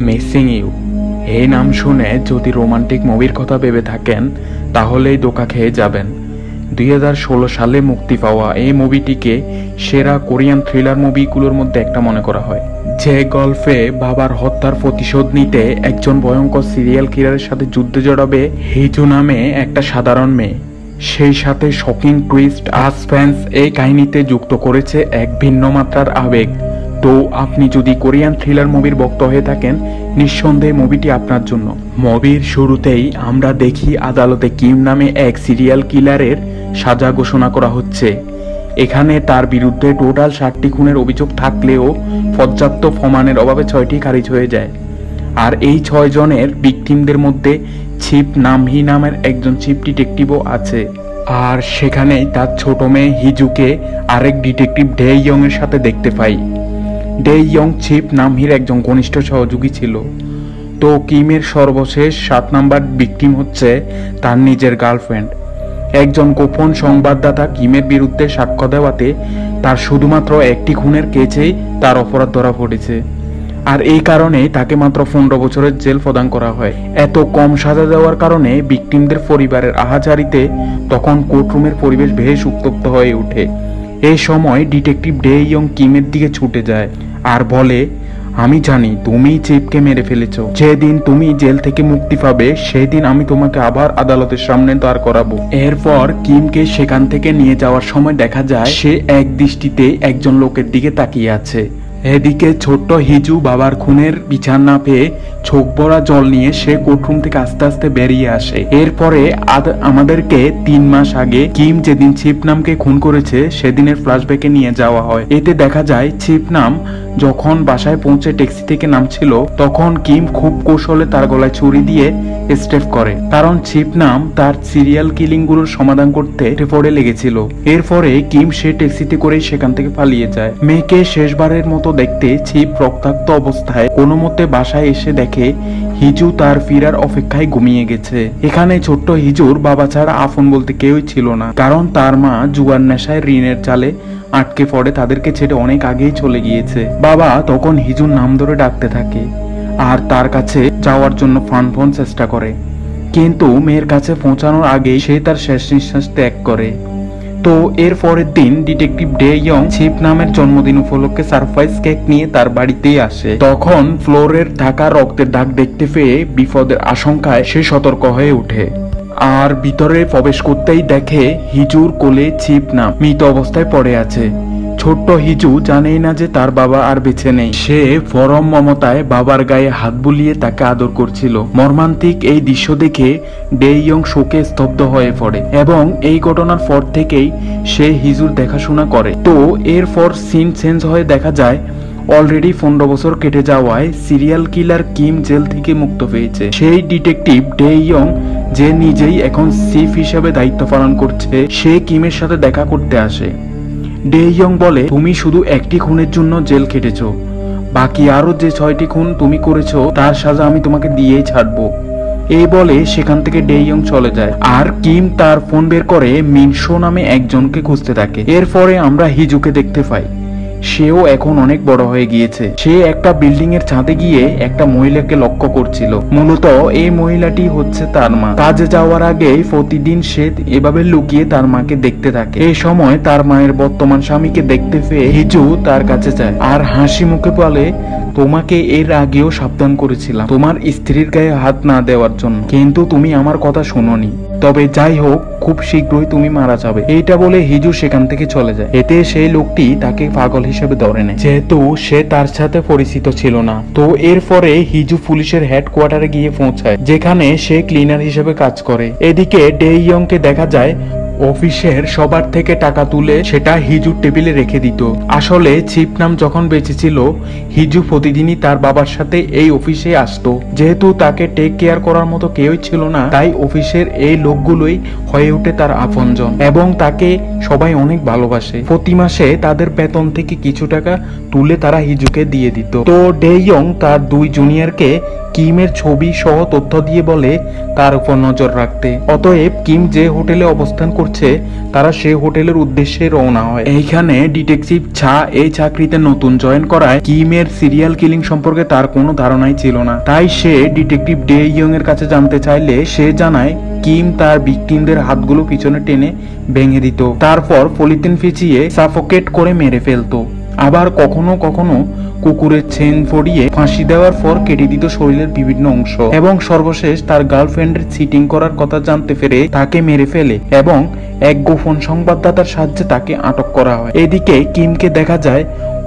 Missing you. এই নাম শুনে যদি রোমান্টিক মুভির কথা ভেবে থাকেন, তাহলেই দোকা খেয়ে যাবেন। দুই হাজার ষোলো সালে মুক্তি পাওয়া এই মুভিটিকে সেরা কোরিয়ান থ্রিলার মুভিগুলোর মধ্যে একটা মনে করা হয়। যে গল্পে বাবার হত্যার প্রতিশোধ নিতে একজন ভয়ঙ্কর সিরিয়াল কিলারের সাথে যুদ্ধে জড়াবে, হিজু নামে একটা সাধারণ মেয়ে। সেই সাথে শকিং টুইস্ট আসপেন্স এই কাহিনীতে যুক্ত করেছে এক ভিন্ন মাত্রার আবেগ। তো আপনি যদি কোরিয়ান থ্রিলার মুভির ভক্ত হয়ে থাকেন, নিঃসন্দেহে মুভিটি আপনার জন্য। মুভির শুরুতেই আমরা দেখি আদালতে কিম নামে এক সিরিয়াল কিলারের সাজা ঘোষণা করা হচ্ছে। এখানে তার বিরুদ্ধে টোটাল ষাটটি খুনের অভিযোগ থাকলেও পর্যাপ্ত প্রমাণের অভাবে ছয়টি খারিজ হয়ে যায়। আর এই ছয় জনের ভিকটিমদের মধ্যে ছিপ নামহি নামের একজন চিফ ডিটেকটিভও আছে। আর সেখানেই তার ছোট মেয়ে হিজুকে আরেক ডিটেকটিভ ডে ইয়ং এর সাথে দেখতে পাই। ডে ইয়ং চিপ নামহির একজন ঘনিষ্ঠ সহযোগী ছিল। তো কিমের সর্বশেষ সাত নাম্বার ভিকটিম হচ্ছে তার নিজের গার্লফ্রেন্ড। একজন গোপন সংবাদদাতা কিমের বিরুদ্ধে সাক্ষ্য দেওয়াতে তার শুধুমাত্র একটি খুনের কেচেই তার অপরাধ ধরা পড়েছে। আর এই কারণে তাকে মাত্র পনেরো বছরের জেল প্রদান করা হয়। এত কম সাজা দেওয়ার কারণে ভিকটিমদের পরিবারের আহাজারিতে তখন কোর্টরুমের পরিবেশ বেশ উত্তপ্ত হয়ে ওঠে। এই সময় ডিটেকটিভ ডে ইয়ং কিমের দিকে ছুটে যায় আর বলে, আমি জানি তুমি চিপকে মেরে ফেলেছ। যেদিন তুমি জেল থেকে মুক্তি পাবে, সেদিন আমি তোমাকে আবার আদালতের সামনে দাঁড় করাবো। এরপর কিমকে সেখান থেকে নিয়ে যাওয়ার সময় দেখা যায়, সে এক দৃষ্টিতে একজন লোকের দিকে তাকিয়ে আছে। এদিকে ছোট্ট হিজু বাবার খুনের বিচার না পেয়ে চোখ ভরা জল নিয়ে সে কোর্টরুম থেকে আস্তে আস্তে বেরিয়ে আসে। এরপরে আমাদেরকে তিন মাস আগে কিম যেদিন ছিপ নামকে খুন করেছে, সেদিনের ফ্ল্যাশব্যাকে নিয়ে যাওয়া হয়। এতে দেখা যায় ছিপ নাম যখন বাসায় পৌঁছে ট্যাক্সি থেকে নামছিল, তখন কিম খুব কৌশলে তার গলায় ছুরি দিয়ে স্টেপ করে। কারণ ছিপ নাম তার সিরিয়াল কিলিংগুলোর সমাধান করতে পড়ে লেগেছিল। এরপরে কিম সে ট্যাক্সিতে করেই সেখান থেকে পালিয়ে যায়। মেয়েকে শেষবারের মতো দেখতে ছিপ রক্তাক্ত অবস্থায় কোনো মতে বাসায় এসে দেখে হিজু তার ফিরার অপেক্ষায় ঘুমিয়ে গেছে। এখানে ছোট্ট হিজুর বাবা ছাড়া আপন বলতে কেউই ছিল না, কারণ তার মা জুয়ার নেশায় ঋণের চালে আটকে পড়ে তাদেরকে ছেড়ে অনেক আগেই চলে গিয়েছে। বাবা তখন হিজুর নাম ধরে ডাকতে থাকে আর তার কাছে যাওয়ার জন্য ফান ফোন চেষ্টা করে। কিন্তু মেয়ের কাছে পৌঁছানোর আগেই সে তার শেষ নিঃশ্বাস ত্যাগ করে। তো এর পরের দিন ডিটেকটিভ ডে ইয়ং ছিপ নামের জন্মদিন উপলক্ষে সারপ্রাইজ কেক নিয়ে তার বাড়িতেই আসে। তখন ফ্লোরের থাকা রক্তের দাগ দেখতে পেয়ে বিপদের আশঙ্কায় সে সতর্ক হয়ে ওঠে। আর ভিতরে প্রবেশ করতেই দেখে হিজুর কোলে ছিপ নাম মৃত অবস্থায় পড়ে আছে। ছোট্ট হিজু জানেই না যে তার বাবা আর বেছে নেই। সে পরম মমতায় বাবার গায়ে হাত বুলিয়ে তাকে আদর করছিল। মর্মান্তিক এই দৃশ্য দেখে ডে ইয়ং শোকে স্তব্ধ হয়ে পড়ে এবং এই ঘটনার পর থেকেই সে হিজুর দেখাশোনা করে। তো এরপর সিন চেঞ্জ হয়ে দেখা যায়, অলরেডি পনেরো বছর কেটে যাওয়ায় সিরিয়াল কিলার কিম জেল থেকে মুক্ত পেয়েছে সেই ডিটেকটিভ ডে ইয়ং যে নিজেই এখন সিফ হিসাবে দায়িত্ব পালন করছে, সে কিমের সাথে দেখা করতে আসে। ডে ইয়ং বলে, তুমি শুধু একটি খুনের জন্য জেল খেটেছ। বাকি আরও যে ছয়টি খুন তুমি করেছ, তার সাজা আমি তোমাকে দিয়েই ছাড়বো। এই বলে সেখান থেকে ডে ইয়ং চলে যায়। আর কিম তার ফোন বের করে মিনশো নামে একজনকে খুঁজতে থাকে। এরপরে আমরা হিজুকে দেখতে পাই। সেও এখন অনেক বড় হয়ে গিয়েছে। সে একটা বিল্ডিং এর ছাদে গিয়ে একটা মহিলাকে লক্ষ্য করছিল। মূলত এই মহিলাটি হচ্ছে তার মা। কাজে যাওয়ার আগে প্রতিদিন সে এভাবে লুকিয়ে তার মাকে দেখতে থাকে। এই সময় তার মায়ের বর্তমান স্বামীকে দেখতে পেয়ে হিজু তার কাছে যায়। আর হাসি মুখে বলে, তোমাকে এর আগেও সাবধান করেছিলাম তোমার স্ত্রীর গায়ে হাত না দেওয়ার জন্য। কিন্তু তুমি আমার কথা শোনোনি। তবে যাই হোক, খুব শীঘ্রই তুমি মারা যাবে। এইটা বলে হিজু সেখান থেকে চলে যায়। এতে সেই লোকটি তাকে পাগল হিসেবে ধরে নেয়। যেহেতু সে তার সাথে পরিচিত ছিল না, তো এরপরে হিজু পুলিশের হেডকোয়ার্টারে গিয়ে পৌঁছায়, যেখানে সে ক্লিনার হিসেবে কাজ করে। এদিকে ডে ইয়ংকে দেখা যায় অফিসের সবার থেকে টাকা তুলে সেটা হিজুর টেবিলে রেখে দিত। আসলে চিপ নাম যখন বেঁচে ছিল হিজু প্রতিদিনই তার বাবার সাথে এই অফিসে আসতো। যেহেতু তাকে টেক কেয়ার করার মতো কেউই ছিল না, তাই অফিসের এই লোকগুলোই হয়ে ওঠে তার আপনজন এবং তাকে সবাই অনেক ভালোবাসে। প্রতি মাসে তাদের বেতন থেকে কিছু টাকা তুলে তারা হিজুকে দিয়ে দিত। তো ডে ইয়ং তার দুই জুনিয়রকে কিমের ছবি সহ তথ্য দিয়ে বলে তার উপর নজর রাখতে। অতএব কিম যে হোটেলে অবস্থান করছে, তারা সে হোটেলের উদ্দেশ্যে রওনা হয়। এইখানে ডিটেকটিভ ছা এই চাকরিতে নতুন জয়েন করায় কিমের সিরিয়াল কিলিং সম্পর্কে তার কোনো ধারণাই ছিল না। তাই সে ডিটেকটিভ ডে ইয়ং এর কাছে জানতে চাইলে সে জানায়, কিম তার ভিকটিমদের হাতগুলো পিছনে টেনে ভেঙে দিত। তারপর পলিথিন ফিচিয়ে সাফোকেট করে মেরে ফেলতো। আবার কখনো কখনো কুকুরের চেন পড়িয়ে ফাঁসি দেওয়ার পর কেটে দিত শরীরের বিভিন্ন অংশ। এবং সর্বশেষ তার গার্লফ্রেন্ডের চিটিং করার কথা জানতে পেরে তাকে মেরে ফেলে এবং এক গোপন সংবাদদাতার সাহায্যে তাকে আটক করা হয়। এদিকে কিমকে দেখা যায়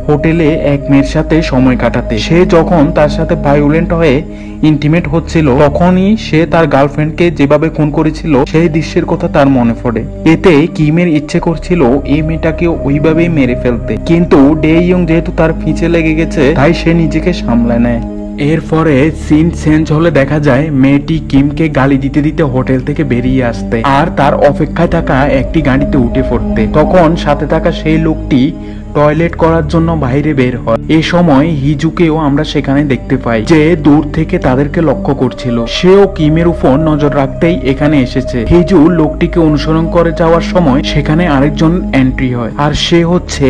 হোটেলে এক মেয়ের সাথে সময় কাটাতে। সে যখন তার সাথে ভায়োলেন্ট হয়ে ইন্টিমেট হচ্ছিল, তখনই সে তার গার্লফ্রেন্ডকে যেভাবে খুন করেছিল, সেই দৃশ্যের কথা তার মনে পড়ে। এতে কিমের ইচ্ছে করছিল, এই মেয়েটাকে ওইভাবেই মেরে ফেলতে। কিন্তু ডে ইয়ং যেহেতু তার পিছে লেগে গেছে, তাই সে নিজেকে সামলায় নেয়। এরপরে সিন চেঞ্জ হলে দেখা যায়, মেয়েটি কিমকে গালি দিতে দিতে হোটেল থেকে বেরিয়ে আসতে। আর তার অপেক্ষায় থাকা একটি গাড়িতে উঠে পড়তে। তখন সাথে থাকা সেই লোকটি টয়লেট করার জন্য বাইরে বের হয়। এ সময় হিজুকেও আমরা সেখানে দেখতে পাই যে দূর থেকে তাদেরকে লক্ষ্য করছিল। সেও কিমের উপর নজর রাখতেই এখানে এসেছে। হিজু লোকটিকে অনুসরণ করে যাওয়ার সময় সেখানে আরেকজন এন্ট্রি হয়। আর সে হচ্ছে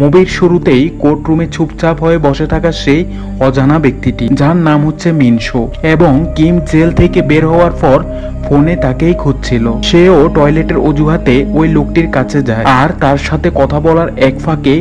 মুভির শুরুতেই কোর্ট রুমে চুপচাপ হয়ে বসে থাকা সেই অজানা ব্যক্তিটি, যার নাম হচ্ছে মিনশো এবং কিম জেল থেকে বের হওয়ার পর ফোনে তাকেই খুঁজছিল। সেও টয়লেটের অজুহাতে ওই লোকটির কাছে যায় আর তার সাথে কথা বলার এক ফাঁকে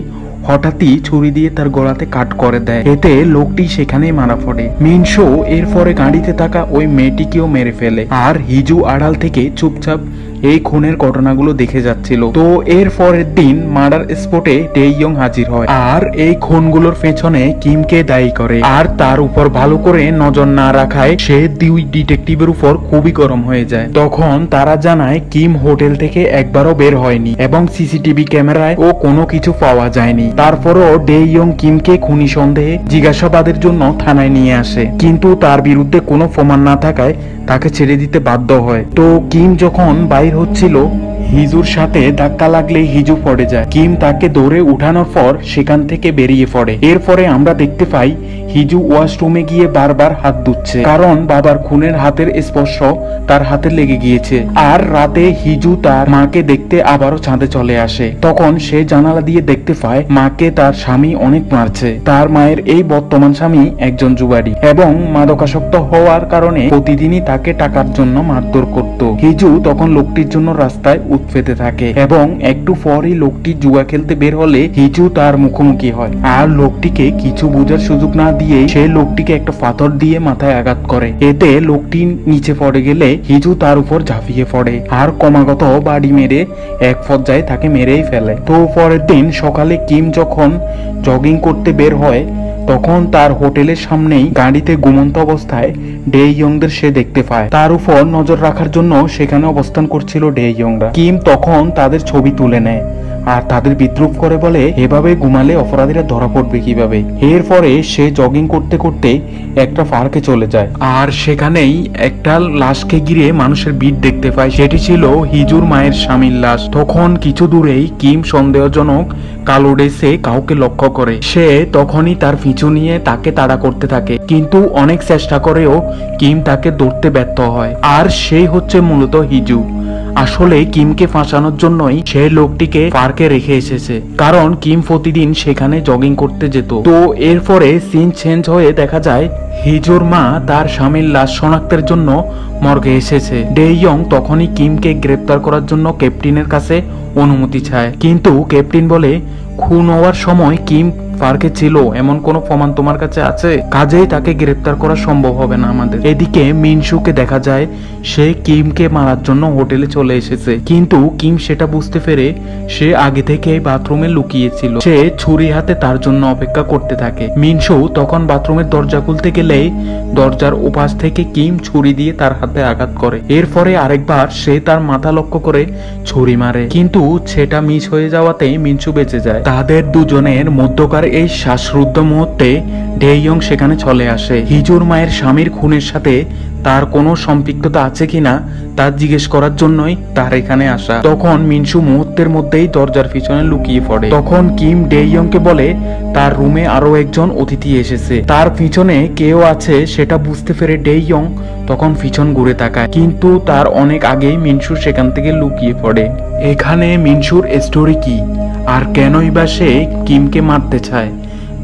হঠাৎই ছুরি দিয়ে তার গলাতে কাট করে দেয়। এতে লোকটি সেখানেই মারা পড়ে। মিনশো এরপরে গাড়িতে থাকা ওই মেয়েটিকেও মেরে ফেলে আর হিজু আড়াল থেকে চুপচাপ এই খুনের ঘটনাগুলো দেখে যাচ্ছিল। তো এর পরের দিন মার্ডার স্পটে টেইয়ং হাজির হয়। আর এই খুনগুলোর পেছনে কিমকে দায়ী করে। আর তার উপর ভালো করে নজর না রাখায় সে দুই ডিটেকটিভের উপর খুবই গরম হয়ে যায়। তখন তারা জানায় কিম হোটেল থেকে একবারও বের হয়নি এবং সিসিটিভি ক্যামেরায় ও কোনো কিছু পাওয়া যায়নি। তারপরও ডে ইয়ং কিমকে খুনি সন্দেহে জিজ্ঞাসাবাদের জন্য থানায় নিয়ে আসে। কিন্তু তার বিরুদ্ধে কোনো প্রমাণ না থাকায় তাকে ছেড়ে দিতে বাধ্য হয়। তো কিম যখন বাইর হচ্ছিল, হিজুর সাথে ধাক্কা লাগলে হিজু পড়ে যায়। কিম তাকে দৌড়ে উঠানোর পর সেখান থেকে বেরিয়ে পড়ে। এরপরে আমরা দেখতে পাই হিজু ওয়াশরুমে গিয়ে বারবার হাত ধুচ্ছে। কারণ বাবার খুনের হাতের স্পর্শ তার হাতে লেগে গিয়েছে। আর রাতে হিজু তার মাকে দেখতে আবারও চাঁদে চলে আসে। তখন সে জানালা দিয়ে দেখতে পায়, মাকে তার স্বামী অনেক মারছে। তার মায়ের এই বর্তমান স্বামী একজন জুয়ারি এবং মাদকাসক্ত হওয়ার কারণে প্রতিদিনই তাকে টাকার জন্য মারধর করত। হিজু তখন লোকটির জন্য রাস্তায় উৎপেতে থাকে এবং একটু পরই লোকটি জুয়া খেলতে বের হলে হিজু তার মুখোমুখি হয়। আর লোকটিকে কিছু বোঝার সুযোগ না দিয়ে সে লোকটিকে একটা পাথর দিয়ে মাথায় আঘাত করে। এতে লোকটি নিচে পড়ে গেলে হিজু তার উপর ঝাঁপিয়ে পড়ে আর ক্রমাগত বাড়ি মেরে এক পর্যায়ে তাকে মেরেই ফেলে। তো পরের দিন সকালে কিম যখন জগিং করতে বের হয়, তখন তার হোটেলের সামনেই গাড়িতে ঘুমন্ত অবস্থায় ডে ইয়ংদের সে দেখতে পায়। তার উপর নজর রাখার জন্য সেখানে অবস্থান করছিল ডে ইয়ংরা। কিম তখন তাদের ছবি তুলে নেয়। আর তাদের বিদ্রুপ করে বলে, এভাবে ঘুমালে অপরাধীরা ধরা পড়বে কীভাবে? এরপরে সে জগিং করতে করতে একটা পার্কে চলে যায়। আর সেখানেই একটা লাশকে ঘিরে মানুষের ভিড় দেখতে পায়। সেটি ছিল হিজুর মায়ের স্বামীর লাশ। তখন কিছু দূরেই কিম সন্দেহজনক কালো ড্রেসে কাউকে লক্ষ্য করে। সে তখনই তার পিছু নিয়ে তাকে তাড়া করতে থাকে। কিন্তু অনেক চেষ্টা করেও কিম তাকে ধরতে ব্যর্থ হয়। আর সেই হচ্ছে মূলত হিজু। আসলে কিমকে ফাঁসানোর জন্যই সে লোকটিকে পার্কে রেখে এসেছে। কারণ কিম প্রতিদিন সেখানে জগিং করতে যেত। তো এরপরে সিন চেঞ্জ হয়ে দেখা যায়, হিজুর মা তার স্বামীর লাশ শনাক্তের জন্য মর্গে এসেছে। ডে ইয়ং তখনই কিমকে গ্রেপ্তার করার জন্য ক্যাপ্টেনের কাছে অনুমতি চায়। কিন্তু ক্যাপ্টেন বলে, খুন হওয়ার সময় কিম পার্কে ছিল, এমন কোনো প্রমাণ তোমার কাছে আছে? কাজেই তাকে গ্রেপ্তার করা সম্ভব হবে না আমাদের। এদিকে মিনসুকে দেখা যায়, সে কিমকে মারার জন্য হোটেলে চলে এসেছে। কিন্তু কিম সেটা বুঝতে পেরে সে আগে থেকে বাথরুমে লুকিয়েছিল। সে ছুরি হাতে তার জন্য অপেক্ষা করতে থাকে। মিনসু তখন বাথরুমের দরজা খুলতে গেলে দরজার উপাস থেকে কিম ছুরি দিয়ে তার হাতে আঘাত করে। এরপরে আরেকবার সে তার মাথা লক্ষ্য করে ছুরি মারে। কিন্তু সেটা মিস হয়ে যাওয়াতে মিনসু বেঁচে যায়। তাদের দুজনের মধ্যকার এই শ্বাসরুদ্ধ মুহূর্তে ডেইয়ং সেখানে চলে আসে। হিজুর মায়ের স্বামীর খুনের সাথে তার কোনো সম্পৃক্ততা আছে কিনা তা জিজ্ঞেস করার জন্যই তার এখানে আসা। তখন মিনসু মুহূর্তের মধ্যেই দরজার পিছনে লুকিয়ে পড়ে। তখন কিম ডেইয়ংকে বলে, তার রুমে আরও একজন অতিথি এসেছে। তার পিছনে কেউ আছে, সেটা বুঝতে পেরে ডেইয়ং তখন পিছন ঘুরে তাকায়। কিন্তু তার অনেক আগেই মিনসু সেখান থেকে লুকিয়ে পড়ে। এখানে মিনসুর স্টোরি কি? আর কেনই বা সে কিমকে মারতে চায়?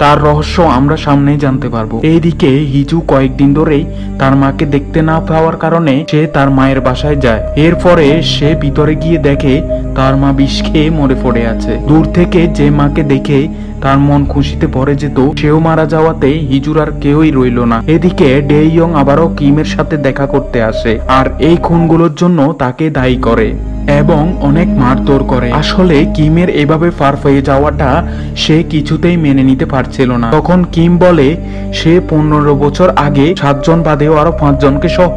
তার রহস্য আমরা সামনেই জানতে পারব। এইদিকে হিজু কয়েকদিন ধরেই তার মাকে দেখতে না পাওয়ার কারণে সে তার মায়ের বাসায় যায়। এরপরে সে ভিতরে গিয়ে দেখে তার মা বিষ খেয়ে মরে পড়ে আছে। দূর থেকে যে মাকে দেখে তার মন খুশিতে ভরে যেত, সেও মারা যাওয়াতে হিজুর আর কেউই রইল না। এদিকে ডেইয়ং আবারও কিমের সাথে দেখা করতে আসে, আর এই খুনগুলোর জন্য তাকে দায়ী করে। এবং অনেক মারধর করে। আসলে কিমের এভাবে ফার হয়ে যাওয়াটা সে কিছুতেই মেনে নিতে পারছিল না। তখন কিম বলে, সে পনেরো বছর আগে সাতজন বাদেও আরও পাঁচজনকে সহ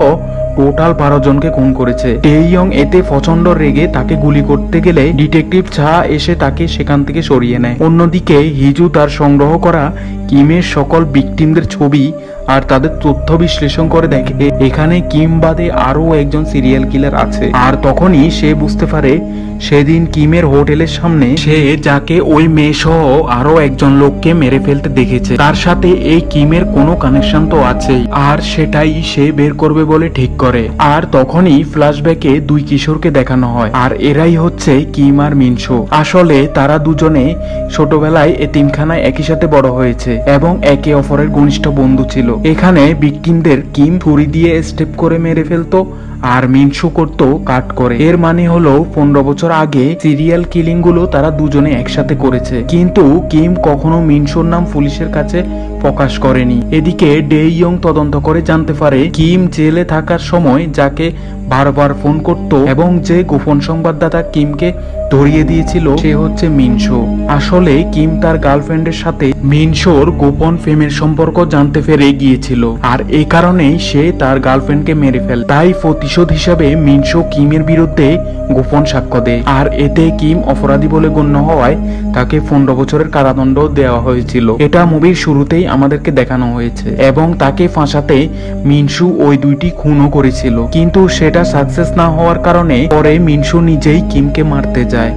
টোটাল বারো জনকে খুন করেছে। টেইয়ং এতে প্রচণ্ড রেগে তাকে গুলি করতে গেলে ডিটেকটিভ ছা এসে তাকে সেখান থেকে সরিয়ে নেয়। অন্যদিকে হিজু তার সংগ্রহ করা কিমের সকল ভিকটিমদের ছবি আর তাদের তথ্য বিশ্লেষণ করে দেখে এখানে কিম বাদে আরও একজন সিরিয়াল কিলার আছে। আর তখনই সে বুঝতে পারে, সেদিন কিমের হোটেলের সামনে সে যাকে ওই মেয়ে সহ আরও একজন লোককে মেরে ফেলতে দেখেছে। তার সাথে এই কিমের কোনো কানেকশন তো আছেই। আর সেটাই সে বের করবে বলে ঠিক করে। আর তখনই ফ্ল্যাশব্যাকে দুই কিশোরকে দেখানো হয়। আর এরাই হচ্ছে কিম আর মিনসু। আসলে তারা দুজনে ছোটবেলায় এতিমখানায় একই সাথে বড় হয়েছে এবং একে অপরের ঘনিষ্ঠ বন্ধু ছিল। এখানে ভিকটিমদের কিম ছুরি দিয়ে স্টেপ করে মেরে ফেলতো, আর মিনসু করতো কাট করে। এর মানে হলো, পনেরো বছর আগে সিরিয়াল কিলিংগুলো তারা দুজনে একসাথে করেছে। কিন্তু কিম কখনো মিনসুর নাম পুলিশের কাছে প্রকাশ করেনি। এদিকে ডে ইয়ং তদন্ত করে জানতে পারে, কিম জেলে থাকার সময় যাকে বারবার ফোন করত এবং যে গোপন সংবাদদাতা কিমকে ধরিয়ে দিয়েছিল, সে হচ্ছে মিনসো আসলে কিম তার গার্লফ্রেন্ডের সাথে মিনসোর গোপন প্রেমের সম্পর্ক জানতে পেরে গিয়েছিল। আর এই কারণেই সে তার গার্লফ্রেন্ডকে মেরে ফেলে। তাই প্রতিশোধ হিসাবে মিনসো কিমের বিরুদ্ধে গোপন সাক্ষ্য দেয়। আর এতে কিম অপরাধী বলে গণ্য হওয়ায় তাকে পনেরো বছরের কারাদণ্ড দেওয়া হয়েছিল। এটা মুভির শুরুতেই আমাদেরকে দেখানো হয়েছে। এবং তাকে ফাঁসাতে মিনসু ওই দুইটি খুনও করেছিল। কিন্তু সেটা সাকসেস না হওয়ার কারণে পরে মিনসু নিজেই কিমকে মারতে যায়।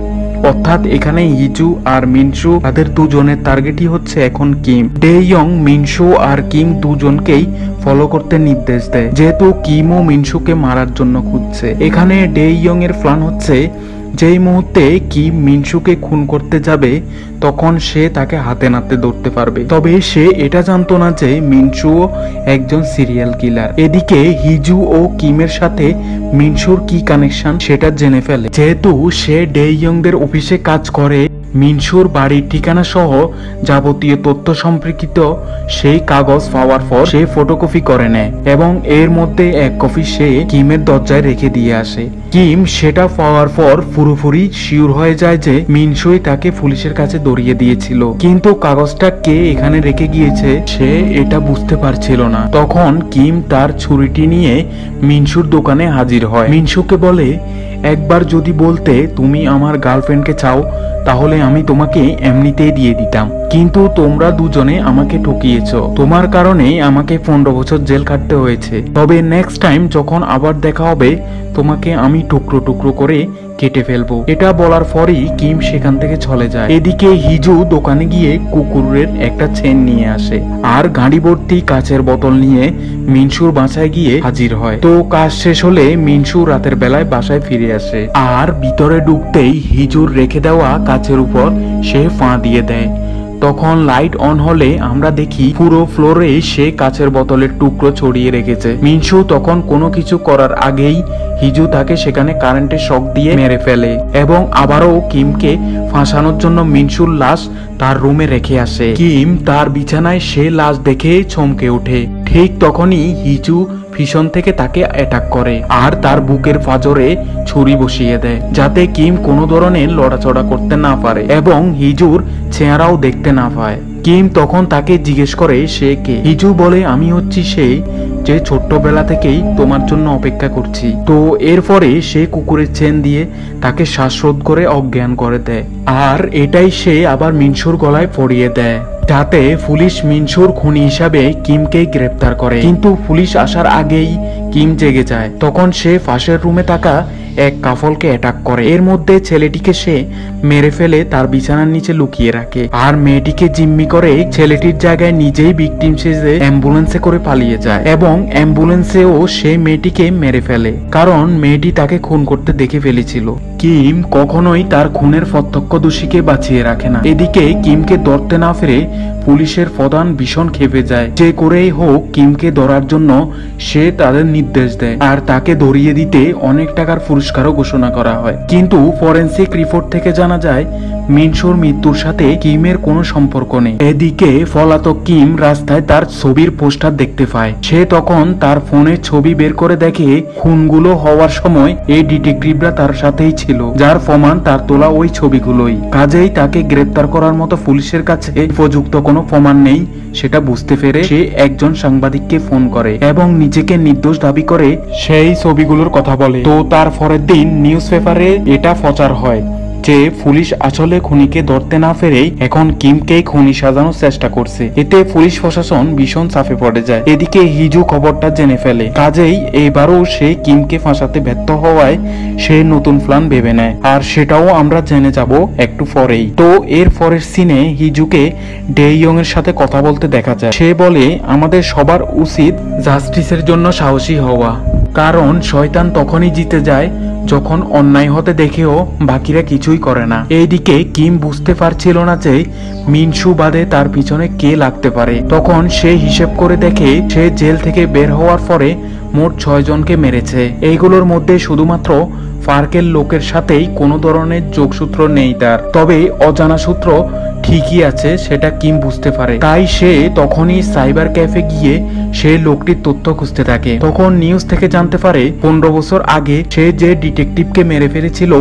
অর্থাৎ এখানে হিজু আর মিনসু তাদের দুজনের টার্গেটই হচ্ছে এখন কিম। ডে ইয়ং মিনসু আর কিম দুজনকেই ফলো করতে নির্দেশ দেয়। যেহেতু কিম ও মিনসুকে মারার জন্য খুঁজছে। এখানে ডে ইয়ং এর প্ল্যান হচ্ছে যেই মুহূর্তে কিম মিনসুকে খুন করতে যাবে, তখন সে তাকে হাতে নাতে ধরতে পারবে। তবে সে এটা জানতো না যে মিনসুও একজন সিরিয়াল কিলার এদিকে হিজু ও কিমের সাথে মিনসুর কি কানেকশন সেটা জেনে ফেলে। যেহেতু সে ডেইয়ংদের অফিসে কাজ করে মিনসুর বাড়ির ঠিকানা সহ যাবতীয় তথ্য সম্পর্কিত সেই কাগজ পাওয়ার পর সে ফটোকপি করে নেয় এবং এর মধ্যে এক কপি সে কিমের দরজায় রেখে দিয়ে আসে। কিম সেটা পাওয়ার পর পুরোপুরি শিওর হয়ে যায় যে মিনসুই তাকে পুলিশের কাছে দড়িয়ে দিয়েছিল। কিন্তু কাগজটা কে এখানে রেখে গিয়েছে সে এটা বুঝতে পারছিল না। তখন কিম তার ছুরিটি নিয়ে মিনসুর দোকানে হাজির হয়। মিনসুকে বলে একবার যদি বলতে তুমি আমার গার্লফ্রেন্ডকে চাও, তাহলে আমি তোমাকে এমনিতেই দিয়ে দিতাম। কিন্তু তোমরা দুজনে আমাকে ঠকিয়েছ। তোমার কারণে আমাকে পনেরো বছর জেল কাটতে হয়েছে। তবে নেক্সট টাইম যখন আবার দেখা হবে, তোমাকে আমি টুকরো টুকরো করে কেটে ফেলব। এটা বলার পরই কিম সেখান থেকে চলে যায়। এদিকে হিজু দোকানে গিয়ে কুকুরের একটা চেন নিয়ে আসে আর গাড়ি ভর্তি কাচের বোতল নিয়ে মিনসুর বাসায় গিয়ে হাজির হয়। তো কাজ শেষ হলে মিনসু রাতের বেলায় বাসায় ফিরে আসে আর ভিতরে ঢুকতেই হিজুর রেখে দেওয়া কাচের উপর সে ফাঁ দিয়ে দেয়। তখন লাইট অন হলে আমরা দেখি পুরো ফ্লোরে সে কাচের বোতলের টুকরো ছড়িয়ে রেখেছে। মিনসু তখন কোনো কিছু করার আগেই হিজু তাকে সেখানে কারেন্টের শক দিয়ে মেরে ফেলে এবং আবারও কিমকে ফাঁসানোর জন্য মিনসুর লাশ তার রুমে রেখে আসে। কিম তার বিছানায় সে লাশ দেখে চমকে ওঠে। ঠিক তখনই হিজু পিছন থেকে তাকে অ্যাটাক করে আর তার বুকের ফাজরে ছুরি বসিয়ে দেয়, যাতে কিম কোনো ধরনের লড়াচড়া করতে না পারে। এবং হিজুর চেহারাও দেখতে না পায়। কিম তখন তাকে জিজ্ঞেস করে, সে কে? হিজু বলে, আমি হচ্ছি সে যে ছোট্টবেলা থেকেই তোমার জন্য অপেক্ষা করছি। তো এরপরে সে কুকুরের চেন দিয়ে তাকে শ্বাসরোধ করে অজ্ঞান করে দেয়। আর এটাই সে আবার মিনসুর গলায় পরিয়ে দেয়, যাতে পুলিশ মিনসুর খুনি হিসাবে কিমকে গ্রেপ্তার করে। কিন্তু পুলিশ আসার আগেই কিম জেগে যায়। তখন সে ফাঁসের রুমে থাকা এক কাফলকে অ্যাটাক করে। এর মধ্যে ছেলেটিকে সে মেরে ফেলে, তার বিছানার নিচে লুকিয়ে রাখে। আর মেয়েটিকে জিম্মি করে ছেলেটির জায়গায় নিজেই ভিকটিম সেজে অ্যাম্বুলেন্সে করে পালিয়ে যায় এবং অ্যাম্বুলেন্সেও সে মেয়েটিকে মেরে ফেলে। কারণ মেয়েটি তাকে খুন করতে দেখে ফেলেছিল। কিম কখনোই তার খুনের প্রত্যক্ষ দোষীকে বাঁচিয়ে রাখে না। এদিকে কিমকে ধরতে না ফিরে পুলিশের প্রধান ভীষণ খেপে যায়। যে করেই হোক, কিমকে ধরার জন্য সে তাদের নির্দেশ দেয়। আর তাকে ধরিয়ে দিতে অনেক টাকার পুরস্কারও ঘোষণা করা হয়। কিন্তু ফরেন্সিক রিপোর্ট থেকে জানা যায় মিনসুর মৃত্যুর সাথে কিমের কোনো সম্পর্ক নেই। এদিকে পলাতক কিম রাস্তায় তার ছবির পোস্টার দেখতে পায়। সে তখন তার ফোনে ছবি বের করে দেখে খুনগুলো হওয়ার সময় এই ডিটেকটিভরা তার সাথেই ছিল, যার প্রমাণ তার তোলা ওই ছবিগুলোই। কাজেই তাকে গ্রেপ্তার করার মতো পুলিশের কাছে উপযুক্ত কোনো প্রমাণ নেই, সেটা বুঝতে পেরে সে একজন সাংবাদিককে ফোন করে এবং নিজেকে নির্দোষ দাবি করে সেই ছবিগুলোর কথা বলে। তো তার পরের দিন নিউজ পেপারে এটা প্রচার হয়। যে পুলিশ আসলে খুনিকে ধরতে না পেরেই এখন কিমকেই খুনি সাজানোর চেষ্টা করছে। এতে পুলিশ প্রশাসন ভীষণ চাপে পড়ে যায়। এদিকে হিজু খবরটা জেনে ফেলে। কাজেই এবারও সে কিমকে ফাঁসাতে ব্যর্থ হওয়ায় সে নতুন প্ল্যান ভেবে নেয়। আর সেটাও আমরা জেনে যাব একটু পরেই। তো এর পরের সিনে হিজুকে ডেইয়ং এর সাথে কথা বলতে দেখা যায়। সে বলে, আমাদের সবার উচিত জাস্টিসের জন্য সাহসী হওয়া। কারণ শয়তান তখনই জিতে যায় যখন অন্যায় হতে দেখেও বাকিরা কিছুই করে না। এইদিকে কিম বুঝতে পারছিল না যে মিনসু বাদে তার পিছনে কে লাগতে পারে। তখন সে হিসেব করে দেখে সে জেল থেকে বের হওয়ার পরে মোট ছয় জনকে মেরেছে। এইগুলোর মধ্যে শুধুমাত্র পার্কের লোকের সাথেই কোনো ধরনের যোগসূত্র নেই তার। তবে অজানা সূত্র ঠিকই আছে, সেটা কিম বুঝতে পারে। তাই সে তখনই সাইবার ক্যাফে গিয়ে সে লোকটির তথ্য খুঁজতে থাকে। তখন নিউজ থেকে জানতে পারে, পনেরো বছর আগে সে যে ডিটেকটিভকে মেরে ফেলেছিল,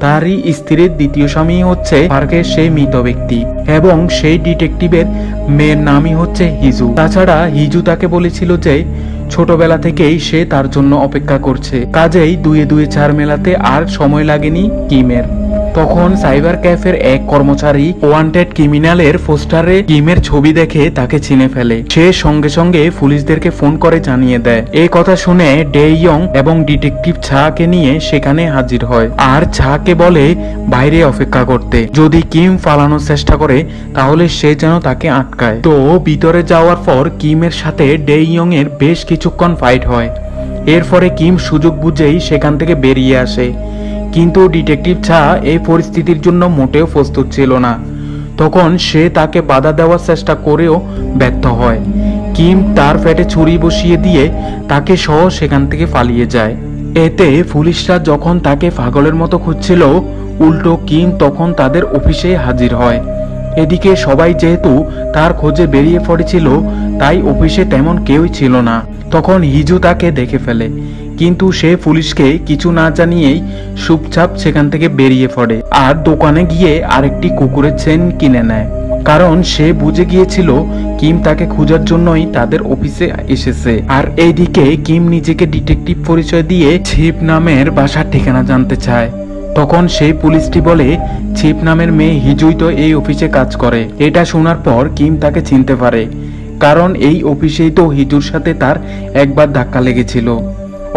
তারই স্ত্রীর দ্বিতীয় স্বামী হচ্ছে পার্কের সেই মৃত ব্যক্তি এবং সেই ডিটেকটিভের মেয়ের নামই হচ্ছে হিজু। তাছাড়া হিজু তাকে বলেছিল যে, ছোটবেলা থেকেই সে তার জন্য অপেক্ষা করছে। কাজেই দুয়ে দুয়ে চার মেলাতে আর সময় লাগেনি কিমের। তখন সাইবার ক্যাফের এক কর্মচারী ওয়ান্টেড ক্রিমিনালের পোস্টারে কিমের ছবি দেখে তাকে চিনে ফেলে। সে সঙ্গে সঙ্গে পুলিশদেরকে ফোন করে জানিয়ে দেয়। এই কথা শুনে ডে ইয়ং এবং ডিটেকটিভ ছাকে নিয়ে সেখানে হাজির হয়। আর ছাকে বলে, বাইরে অপেক্ষা করতে। যদি কিম পালানোর চেষ্টা করে, তাহলে সে যেন তাকে আটকায়। তো ভিতরে যাওয়ার পর কিমের সাথে ডে ইয়ং এর বেশ কিছুক্ষণ ফাইট হয়। এরপরে কিম সুযোগ বুঝেই সেখান থেকে বেরিয়ে আসে। কিন্তু ডিটেকটিভ ছা এই পরিস্থিতির জন্য মোটেও প্রস্তুত ছিল না। তখন সে তাকে বাধা দেওয়ার চেষ্টা করেও ব্যর্থ হয়। কিম তার ফ্যাটে ছুরি বসিয়ে দিয়ে তাকে সহ সেখান থেকে পালিয়ে যায়। এতে পুলিশরা যখন তাকে পাগলের মতো খুঁজছিল, উল্টো কিম তখন তাদের অফিসে হাজির হয়। এদিকে সবাই যেহেতু তার খোঁজে বেরিয়ে পড়েছিল, তাই অফিসে তেমন কেউই ছিল না। তখন হিজু তাকে দেখে ফেলে। কিন্তু সে পুলিশকে কিছু না জানিয়েই চুপচাপ সেখান থেকে বেরিয়ে পড়ে আর দোকানে গিয়ে আরেকটি কুকুরের চেন কিনে নেয়। কারণ সে বুঝে গিয়েছিল কিম তাকে খোঁজার জন্যই তাদের অফিসে এসেছে। আর এইদিকে কিম নিজেকে ডিটেকটিভ পরিচয় দিয়ে ছিপ নামের বাসার ঠিকানা জানতে চায়। তখন সেই পুলিশটি বলে, ছিপ নামের মেয়ে হিজুই তো এই অফিসে কাজ করে। এটা শোনার পর কিম তাকে চিনতে পারে। কারণ এই অফিসেই তো হিজুর সাথে তার একবার ধাক্কা লেগেছিল।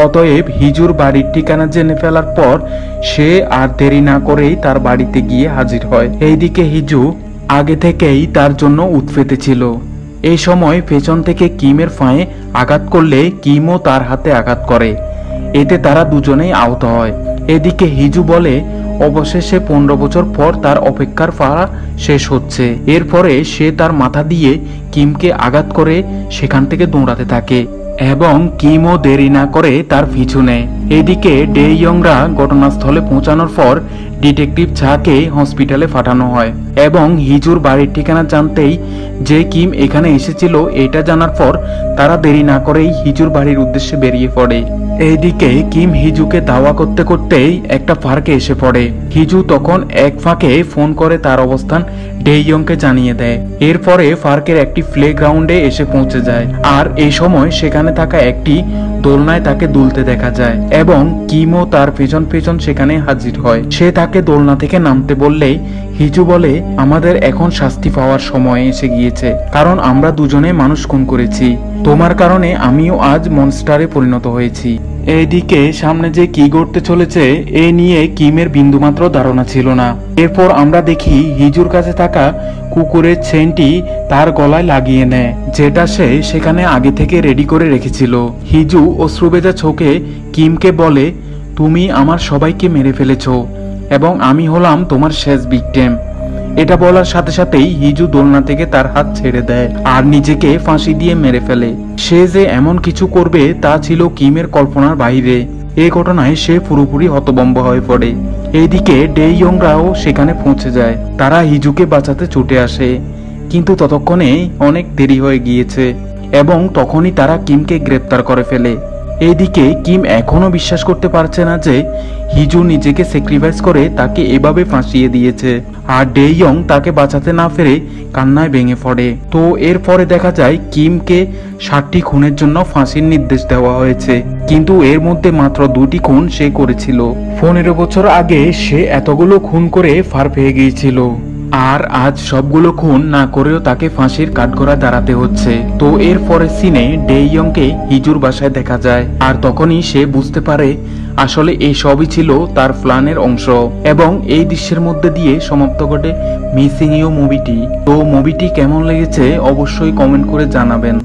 অতএব হিজুর বাড়ির ঠিকানা জেনে ফেলার পর সে আর দেরি না করেই তার বাড়িতে গিয়ে হাজির হয়। এইদিকে হিজু আগে থেকেই তার জন্য উৎপেতে ছিল। এই সময় পেছন থেকে কিমের ফাঁয়ে আঘাত করলে কিমও তার হাতে আঘাত করে। এতে তারা দুজনেই আহত হয়। এদিকে হিজু বলে, অবশেষে পনেরো বছর পর তার অপেক্ষার পাড়া শেষ হচ্ছে। এরপরে সে তার মাথা দিয়ে কিমকে আঘাত করে সেখান থেকে দৌড়াতে থাকে। এবং কিমও দেরি না করে তার পিছু নেয় এদিকে ডেইয়ংরা ঘটনাস্থলে পৌঁছানোর পর ডিটেকটিভ ঝাকে হসপিটালে পাঠানো হয় এবং হিজুর বাড়ির ঠিকানা জানতেই যে কিম এখানে এসেছিল এটা জানার পর তারা দেরি না করেই হিজুর বাড়ির উদ্দেশ্যে বেরিয়ে পড়ে। এইদিকে কিম হিজুকে দাওয়া করতে করতেই একটা ফাঁকে এসে পড়ে। হিজু তখন এক ফাঁকে ফোন করে তার অবস্থান ডেইয়ংকে জানিয়ে দেয়। এরপরে ফার্কের একটি প্লে গ্রাউন্ডে এসে পৌঁছে যায়। আর এই সময় সেখানে থাকা একটি দোলনায় তাকে দুলতে দেখা যায় এবং কিমও তার পেছন পেছন সেখানে হাজির হয়। সে তাকে দোলনা থেকে নামতে বললেই হিজু বলে, আমাদের এখন শাস্তি পাওয়ার সময় এসে গিয়েছে, কারণ আমরা দুজনে মানুষ খুন করেছি। তোমার কারণে আমিও আজ মনস্টারে পরিণত হয়েছি। এইদিকে সামনে যে কি ঘটতে চলেছে, এ নিয়ে কিমের বিন্দুমাত্র ধারণা ছিল না। এরপর আমরা দেখি হিজুর কাছে থাকা কুকুরের চেনটি তার গলায় লাগিয়ে নেয়, যেটা সে সেখানে আগে থেকে রেডি করে রেখেছিল। হিজু অশ্রুবেজা চোখে কিমকে বলে, তুমি আমার সবাইকে মেরে ফেলেছো এবং আমি হলাম তোমার শেষ ভিকটেম এটা বলার সাথে সাথেই হিজু দোলনা থেকে তার হাত ছেড়ে দেয় আর নিজেকে ফাঁসি দিয়ে মেরে ফেলে। সে যে এমন কিছু করবে তা ছিল কিমের কল্পনার বাইরে। এই ঘটনায় সে পুরোপুরি হতবম্ব হয়ে পড়ে। এইদিকে ডেইয়ংরাও সেখানে পৌঁছে যায়। তারা হিজুকে বাঁচাতে ছুটে আসে। কিন্তু ততক্ষণে অনেক দেরি হয়ে গিয়েছে এবং তখনই তারা কিমকে গ্রেপ্তার করে ফেলে। এইদিকে কিম এখনও বিশ্বাস করতে পারছে না যে হিজু নিজেকে স্যাক্রিফাইস করে তাকে এভাবে ফাঁসিয়ে দিয়েছে। আর ডেইয়ং তাকে বাঁচাতে না ফেরে কান্নায় ভেঙে পড়ে। তো এরপরে দেখা যায় কিমকে ষাটটি খুনের জন্য ফাঁসির নির্দেশ দেওয়া হয়েছে। কিন্তু এর মধ্যে মাত্র দুটি খুন সে করেছিল। পনেরো বছর আগে সে এতগুলো খুন করে ফার পেয়ে গিয়েছিল। আর আজ সবগুলো খুন না করেও তাকে ফাঁসির কাঠগড়া দাঁড়াতে হচ্ছে। তো এর পরের সিনে ডেইয়ংকে হিজুর বাসায় দেখা যায়। আর তখনই সে বুঝতে পারে আসলে এই সবই ছিল তার প্ল্যানের অংশ। এবং এই দৃশ্যের মধ্যে দিয়ে সমাপ্ত ঘটে মিসিং ইউ মুভিটি। তো মুভিটি কেমন লেগেছে অবশ্যই কমেন্ট করে জানাবেন।